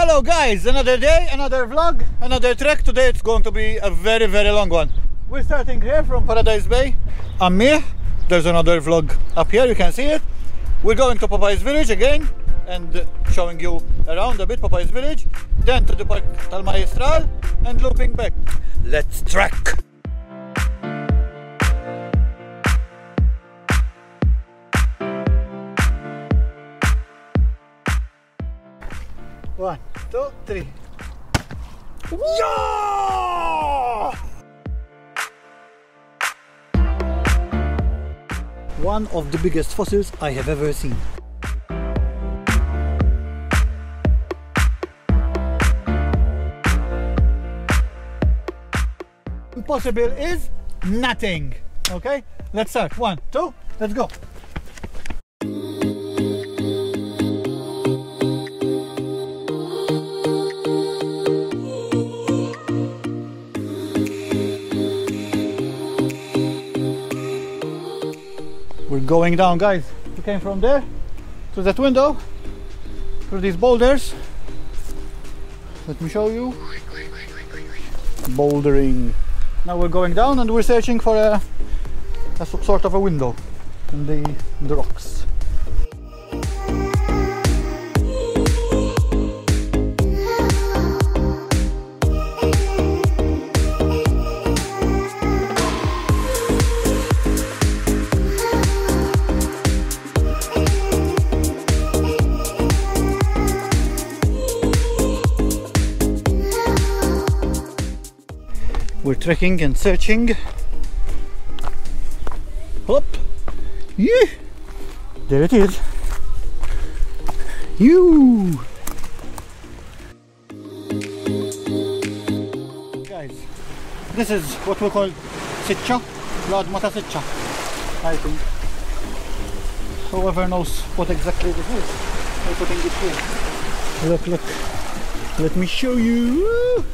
Hello guys, another day, another vlog, another trek. Today it's going to be a very very long one. We're starting here from Paradise Bay. I'm me. There's another vlog up here, you can see it. We're going to Popeye's village again and showing you around a bit Popeye's village, then to the Park Tal Majjistral and looping back. Let's trek! One, two, three. One of the biggest fossils I have ever seen. Impossible is nothing. Okay, let's start. One, two, let's go. We're going down, guys. We came from there to that window through these boulders. Let me show you. Bouldering. Now we're going down and we're searching for a sort of a window in the, in the rocks. We're trekking and searching. Hop! Yeah! There it is. You! Guys, this is what we call sitcha, Lord Mata sitcha, I think. Whoever knows what exactly this is, we're putting it here. Look, look. Let me show you.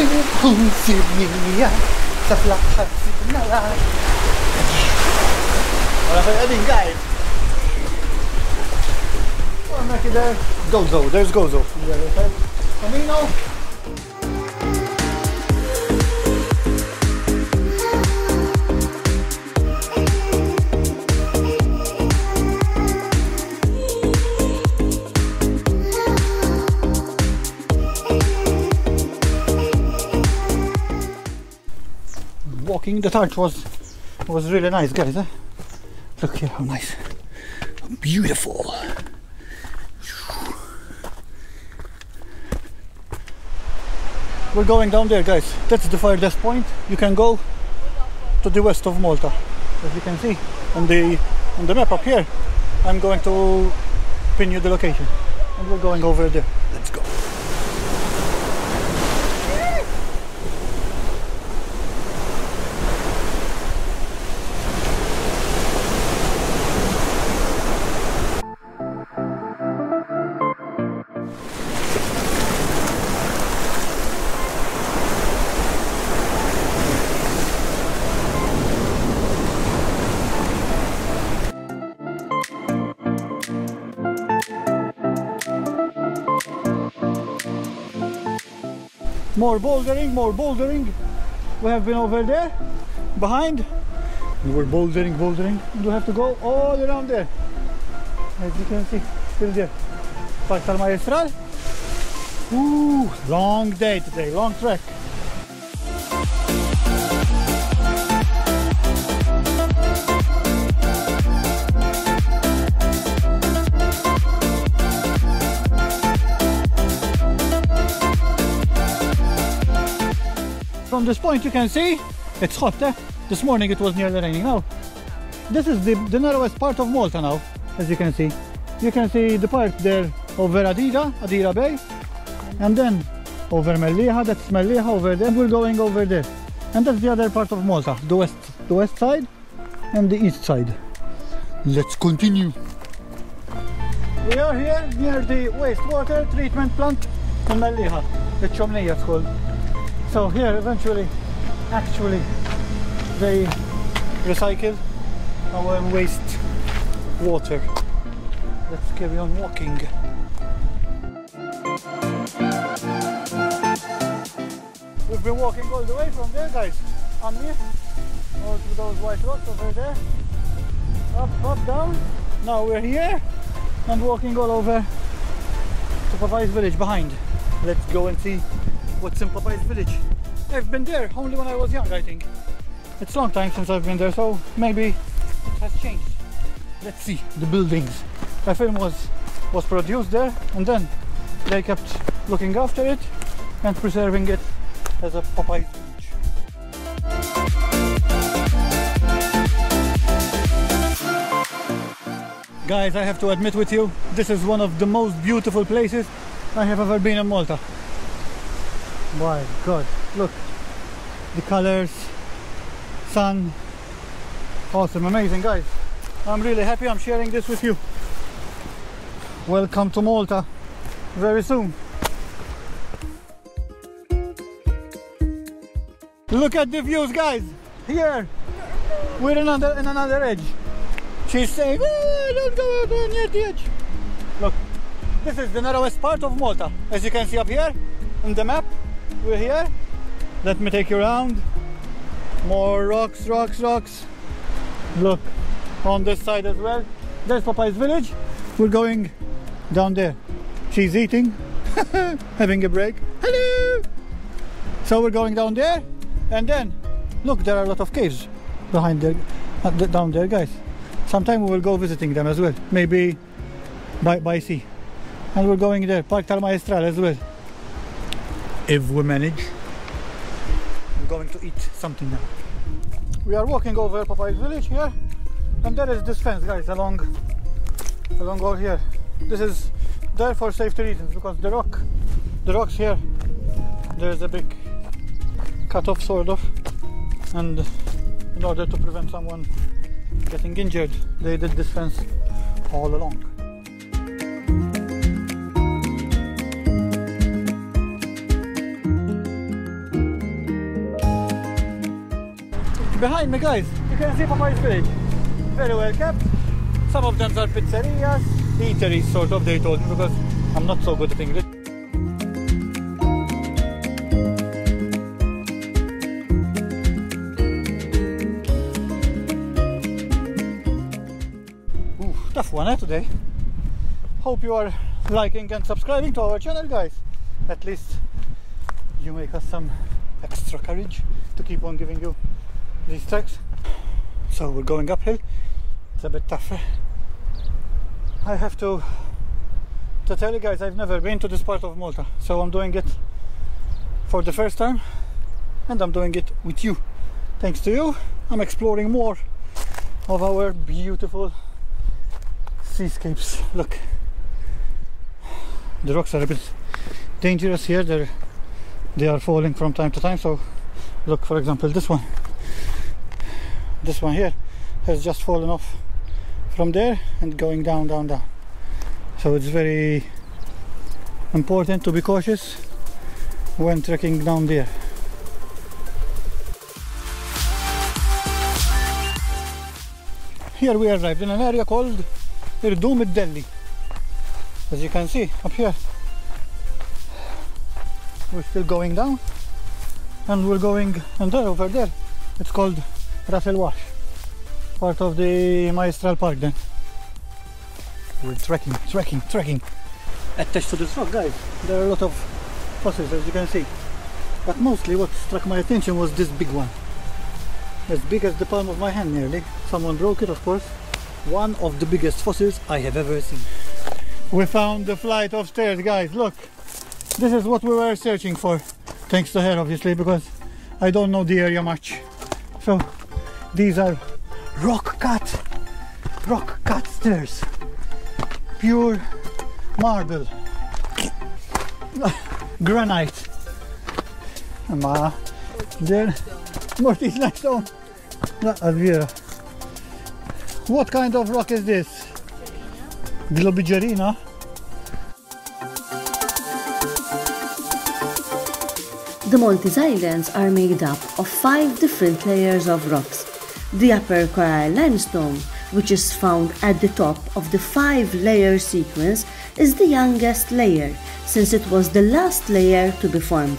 Ngipin kong sa lahat signala. Wala kayo din guys. Maki there. Gozo, there's Gozo. On the other side. Comino. The torch was was really nice guys eh? look here how nice. Beautiful. We're going down there guys. That's the farthest point. You can go to the west of Malta as you can see on the on the map up here. I'm going to pin you the location and we're going over there. Let's go more bouldering, more bouldering. We have been over there, behind. We're bouldering, bouldering. We have to go all around there. As you can see, still there. Tal Majjistral. Ooh, long day today, long trek. From this point you can see it's hot eh? This morning it was nearly raining now. This is the, the narrowest part of Malta now, as you can see. You can see the part there over Adira, Adira Bay, and then over Mellieha, that's Mellieha over there, and we're going over there. And that's the other part of Malta, the west, the west side and the east side. Let's continue. We are here near the wastewater treatment plant in Mellieha, the Ċumnija it's called. So here eventually, actually, they recycle our waste water. Let's carry on walking. We've been walking all the way from there, guys. On here, all to those white rocks over there. Up, up, down. Now we're here and walking all over to Popeyes village behind. Let's go and see what's in Popeyes village. I've been there only when I was young, I think. It's a long time since I've been there, so maybe it has changed. Let's see the buildings. My film was was produced there, and then they kept looking after it and preserving it as a Popeyes village. Guys, I have to admit with you, this is one of the most beautiful places I have ever been in Malta. My God, look, the colors, sun, awesome, amazing guys. I'm really happy I'm sharing this with you. Welcome to Malta, very soon. Look at the views guys, here, we're in another, in another edge. She's saying, "Ah, don't go out near the edge. Look, this is the narrowest part of Malta. As you can see up here in the map, we're here. Let me take you around. More rocks, rocks, rocks. Look, on this side as well. There's Popeye's village. We're going down there. She's eating, having a break. Hello! So we're going down there, and then look, there are a lot of caves behind there, uh, down there, guys. Sometime we will go visiting them as well. Maybe by, by sea. And we're going there, Park Tal Majjistral as well. If we manage. We're going to eat something now. We are walking over Popeye's village here. And there is this fence, guys, along along all here. This is there for safety reasons because the rock, the rocks here, there's a big cut off sort of, and in order to prevent someone getting injured, they did this fence all along. Behind me, guys, you can see Popeye's village. Very well kept. Some of them are pizzerias, eateries, sort of, they told me, because I'm not so good at English. Ooh, tough one eh, today. Hope you are liking and subscribing to our channel, guys. At least you make us some extra courage to keep on giving you these tracks. So we're going uphill. It's a bit tougher. Eh? I have to to tell you guys I've never been to this part of Malta, so I'm doing it for the first time, and I'm doing it with you. Thanks to you, I'm exploring more of our beautiful seascapes. Look, the rocks are a bit dangerous here. They're they are falling from time to time. So, look, for example, this one. This one here has just fallen off from there and going down, down, down. So it's very important to be cautious when trekking down there. Here we arrived in an area called Irdum Delli. As you can see up here, we're still going down and we're going and there over there it's called Ras il-Wahx part of the Majjistral Park then. We're trekking, trekking, trekking. Attached to this rock guys. There are a lot of fossils as you can see. But mostly what struck my attention was this big one. As big as the palm of my hand nearly. Someone broke it of course. One of the biggest fossils I have ever seen. We found the flight of stairs guys. Look this is what we were searching for. Thanks to her obviously because I don't know the area much. So these are rock cut rock cut stairs. Pure marble. Granite. Ma there Mortis limestone what kind of rock is this? Globigerina? The Maltese Islands are made up of five different layers of rocks, The upper coral limestone, which is found at the top of the five-layer sequence, is the youngest layer, since it was the last layer to be formed.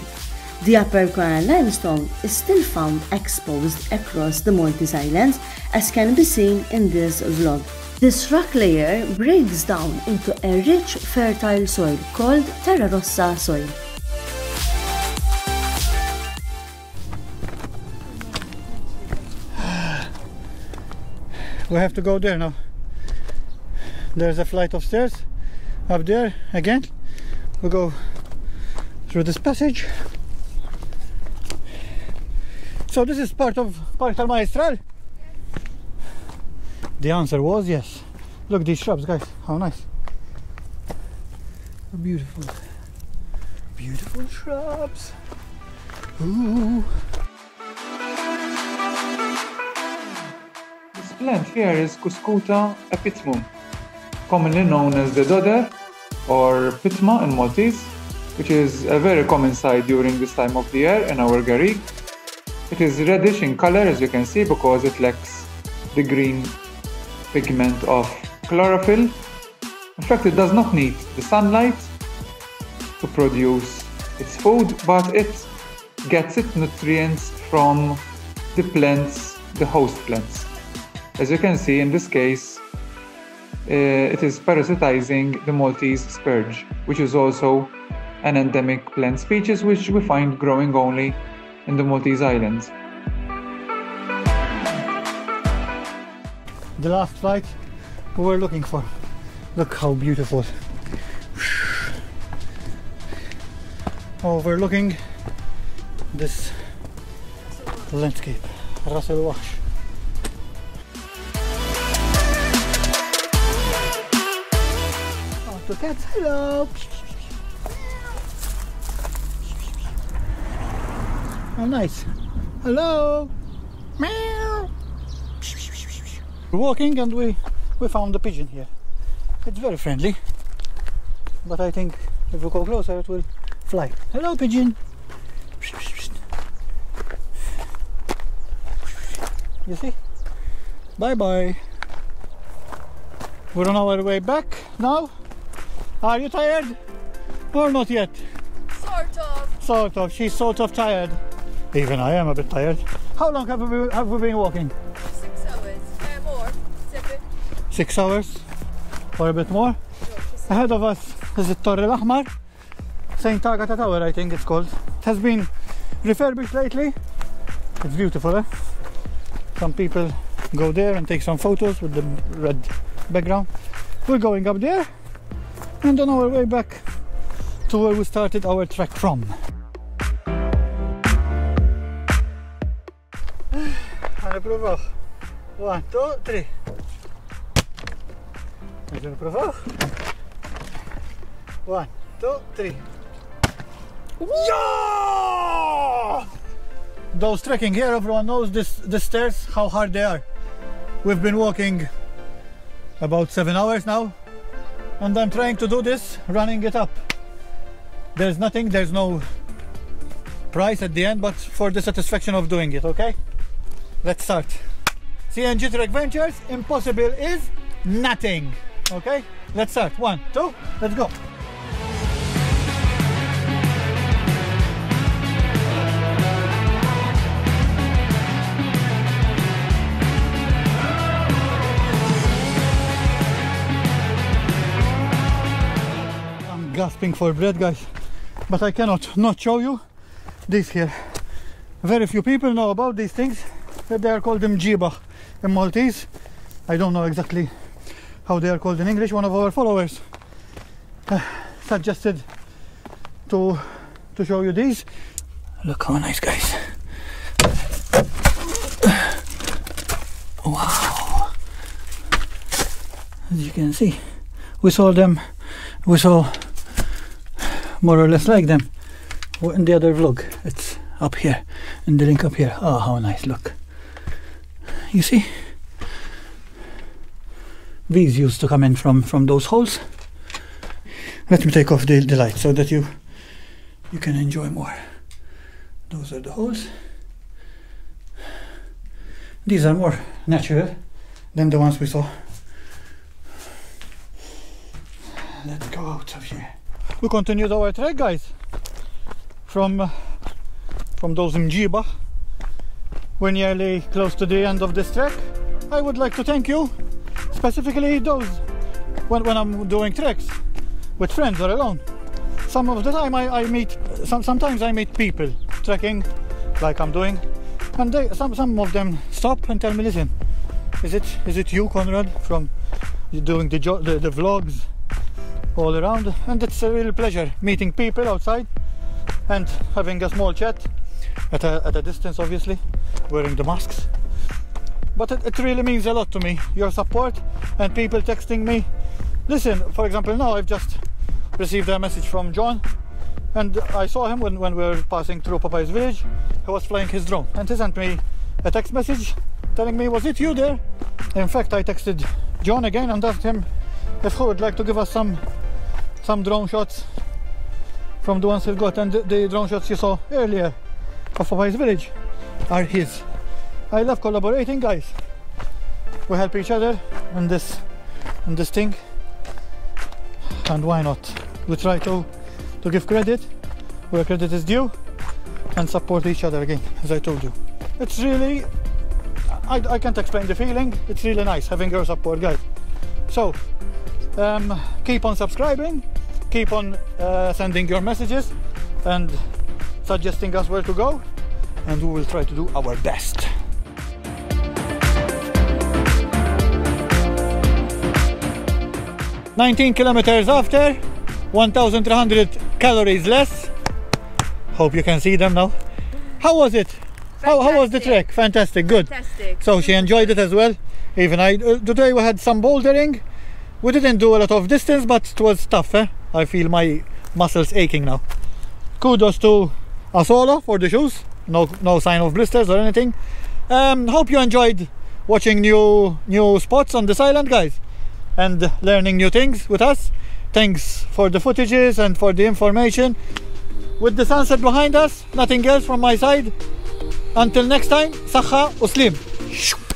The upper coral limestone is still found exposed across the Maltese Islands, as can be seen in this vlog. This rock layer breaks down into a rich, fertile soil called terra rossa soil. We have to go there now. There's a flight of stairs up there again. We go through this passage. So this is part of Park Tal Majjistral? The answer was yes. Look at these shrubs guys, how nice. Beautiful. Beautiful shrubs. Ooh. Plant here is Cuscuta epithymum, commonly known as the dodder or pitma in Maltese, which is a very common sight during this time of the year in our garrigue. It is reddish in color as you can see because it lacks the green pigment of chlorophyll. In fact, it does not need the sunlight to produce its food, but it gets its nutrients from the plants, the host plants. As you can see in this case, uh, it is parasitizing the Maltese spurge, which is also an endemic plant species which we find growing only in the Maltese Islands. The last flight we were looking for. Look how beautiful. Overlooking this landscape. Ras il-Wahx. The cats, hello! Oh, nice. Hello! Meow! We're walking and we, we found a pigeon here. It's very friendly, but I think if we go closer it will fly. Hello pigeon! You see? Bye bye. We're on our way back now. Are you tired? Or not yet? Sort of. Sort of. She's sort of tired. Even I am a bit tired. How long have we been, have we been walking? Six hours. Uh, more. Seven. Six hours or a bit more. Ahead of us is the Torre Al-Ahmar. St. Agatha Tower, I think it's called. It has been refurbished lately. It's beautiful, eh? Some people go there and take some photos with the red background. We're going up there and on our way back to where we started our trek from. Provato. One, two, three. Hanno provato. One, two, three. Yeah! Those trekking here, everyone knows this the stairs, how hard they are. We've been walking about seven hours now, and I'm trying to do this, running it up. There's nothing, there's no price at the end, but for the satisfaction of doing it, okay? Let's start. CNG Trek Ventures, impossible is nothing. Okay? Let's start. One, two, let's go. Gasping for breath, guys, but I cannot not show you this here. Very few people know about these things. They are called them jiba in Maltese. I don't know exactly how they are called in English. One of our followers uh, suggested to to show you these. Look how nice, guys. Wow. As you can see, we saw them. We saw more or less like them in the other vlog. It's up here in the link up here. Oh, how nice! Look. You see? These used to come in from from those holes. Let me take off the, the light so that you you can enjoy more. Those are the holes. These are more natural than the ones we saw. Let's go out of here. We continued our trek, guys, from uh, from those Mjiba. We're nearly close to the end of this trek. I would like to thank you, specifically those when, when I'm doing treks with friends or alone. Some of the time I, I meet, some, sometimes I meet people trekking like I'm doing, and they, some, some of them stop and tell me, listen, is it is it you, Conrad, from doing the, the, the vlogs all around? And it's a real pleasure meeting people outside and having a small chat at a, at a distance, obviously, wearing the masks. But it, it really means a lot to me, your support and people texting me. Listen, for example, now I've just received a message from John and I saw him when, when we were passing through Popeye's village. He was flying his drone and he sent me a text message telling me, Was it you there? In fact, I texted John again and asked him if he would like to give us some some drone shots from the ones he got. And the, the drone shots you saw earlier of Popeye's village are his. I love collaborating, guys. We help each other in this in this thing, and why not? We try to to give credit where credit is due and support each other again, as I told you. It's really, I, I can't explain the feeling. It's really nice having your support, guys. So, um, keep on subscribing, keep on uh, sending your messages and suggesting us where to go, and we will try to do our best. Nineteen kilometers after, 1,300 calories less. Hope you can see them now. How was it? How, how was the trek? Fantastic, good. Fantastic. So she enjoyed it as well. Even I. Uh, today we had some bouldering. We didn't do a lot of distance, but it was tough. Eh? I feel my muscles aching now. Kudos to Asolo for the shoes. No, no sign of blisters or anything. Um, hope you enjoyed watching new new spots on this island, guys, and learning new things with us. Thanks for the footages and for the information. With the sunset behind us, nothing else from my side. Until next time, Saha Uslim.